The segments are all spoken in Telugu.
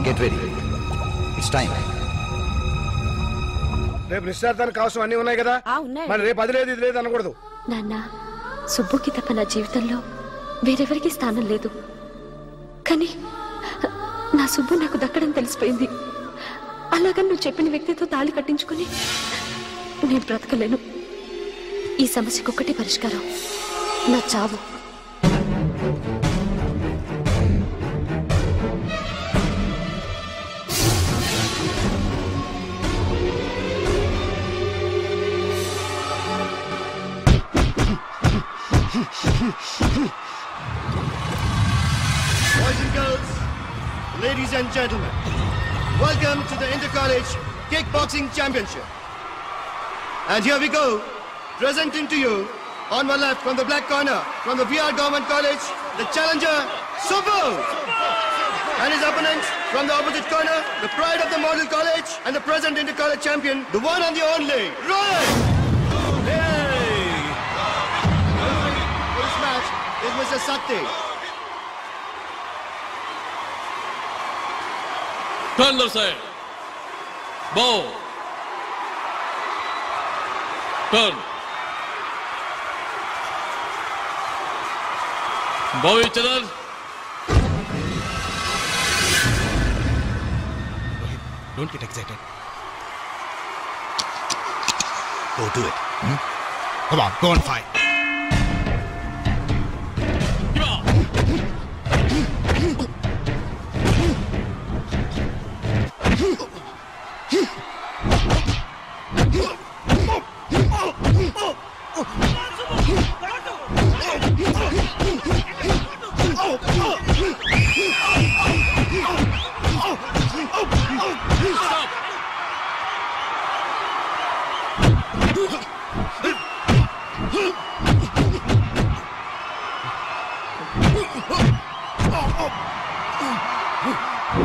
Get ready. It's time. రేపు నిశ్చార్థానికి కావాల్సిన అన్ని ఉన్నాయి కదా? ఆ, ఉన్నాయి. మరి రేపు అది లేదు ఇది లేదు అనకూడదు. నాన్న సుబ్బుకి తప్ప నా జీవితంలో వేరెవరికి స్థానం లేదు. కానీ నా సుబ్బు నాకు దక్కడం తెలిసిపోయింది. అలాగని నువ్వు చెప్పిన వ్యక్తితో తాళి కట్టించుకుని నేను బ్రతకలేను. ఈ సమస్యకు ఒక్కటే పరిష్కారం. నా చావు. Ladies and gentlemen, welcome to the Inter-College Kickboxing Championship. And here we go, presenting to you, on my left from the black corner, from the VR Government College, the challenger, Subbu! And his opponent, from the opposite corner, the pride of the Model College, and the present Inter-College champion, the one and the only, Roy! This match is Mr. Sakti. Turn the side. Bow. Turn. Bow each other. Don't get excited. Go do it. Come on, go and fight.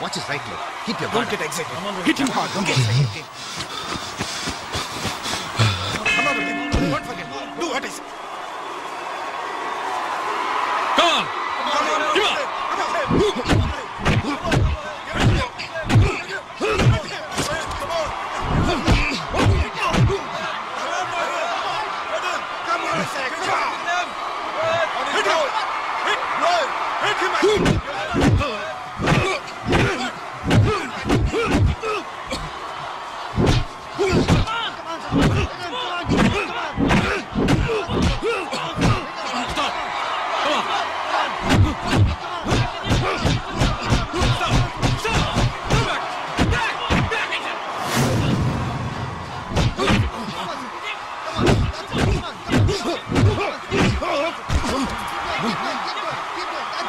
Watch his right leg. Keep your Don't get excited. Hit him hard. Don't get excited.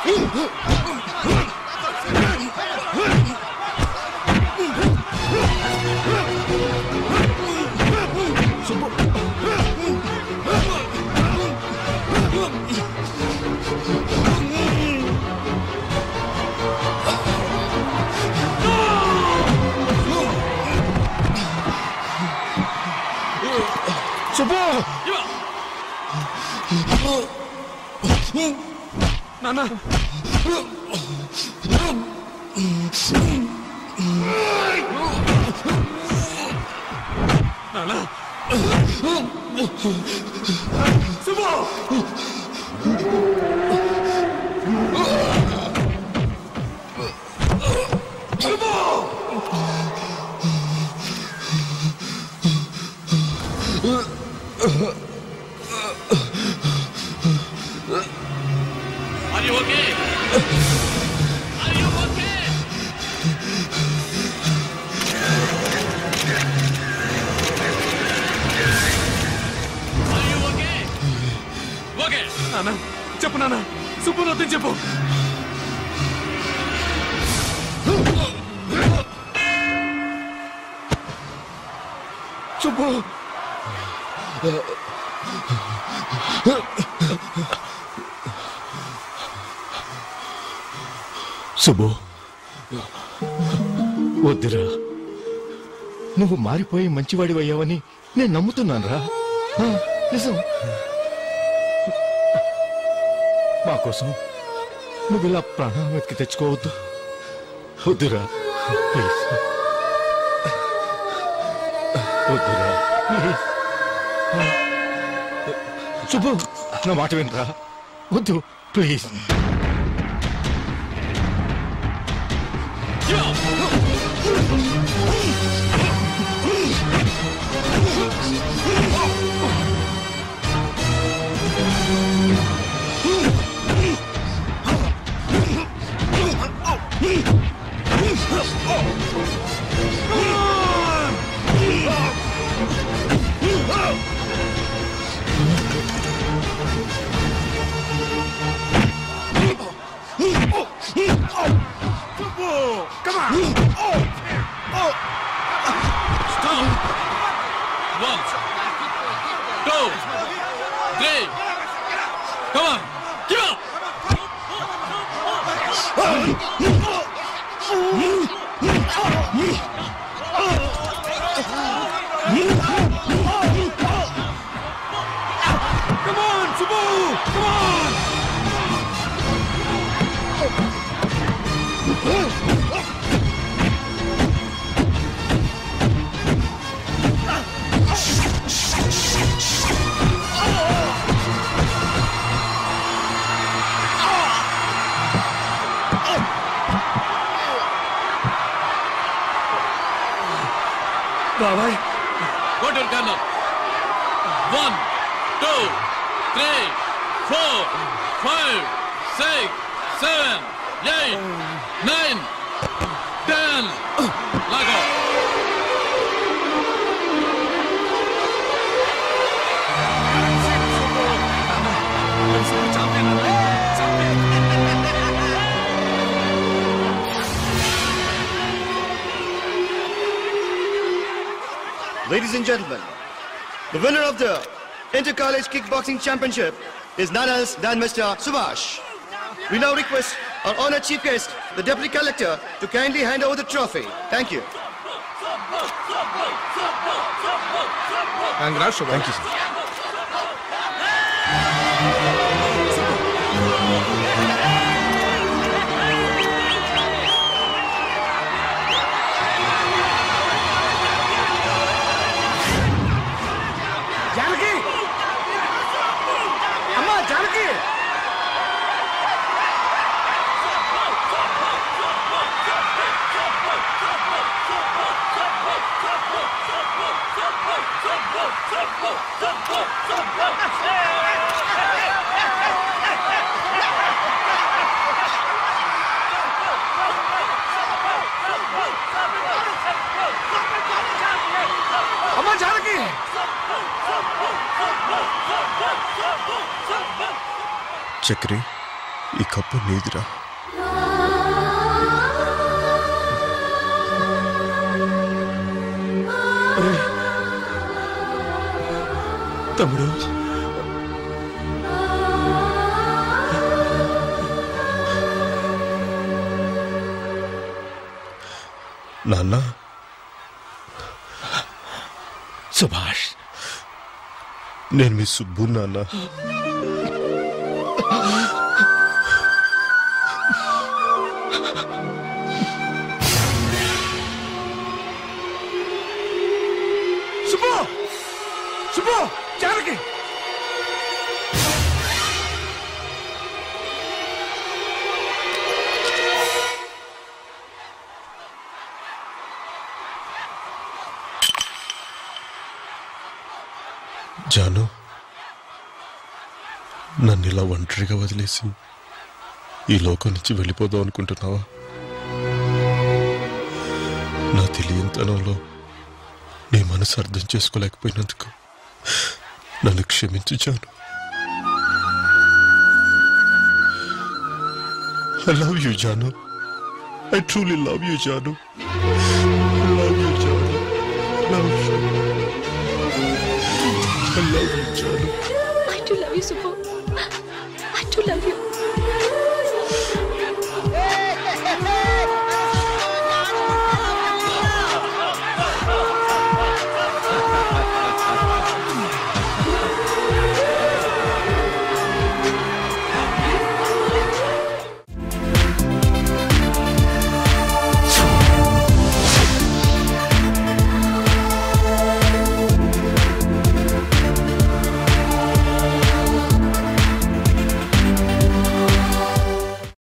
Huh! Mama. Mama. C'est bon నాన్న చెప్పు నాన్న సుబ్బు చెప్పు చెప్పు. సుబ్బు. సుబ్బు. వద్దురా. నువ్వు మారిపోయి మంచివాడివయ్యావని నేను నమ్ముతున్నాను రా నిజం. మా కోసం నువ్వు ఇలా ప్రాణాలు వెతికి తెచ్చుకోవద్దు. వద్దురా. ప్లీజ్. వద్దురా. ప్లీజ్ సుబ్బు నా మాట వినరా? వద్దు please. Oh! vào đây. Quadron cannon One, Two, Three, Four, Five, Six, Seven, Eight, Nine. Ten Lago. Ladies and gentlemen, the winner of the Inter-College Kickboxing Championship is none else than Mr. Subhash. We now request our honored chief guest, the deputy collector, to kindly hand over the trophy. Thank you. Thank you, sir. Chakri ఈ కప్పు నీదిరా. తమ్ముడు. నాన్న సుభాష్. నేను మీ సుబ్బు నాన్న. సుబ్బు! సుబ్బు! జానకి! నన్ను ఇలా ఒంటరిగా వదిలేసి ఈ లోకం నుంచి వెళ్ళిపోదాం అనుకుంటున్నావా నా తెలియనితనంలో నీ మనసు అర్థం చేసుకోలేకపోయినందుకు నన్ను క్షమించు Janu I love you, Janu. I love you Janu I love. Love you. I love you, I love you to love you.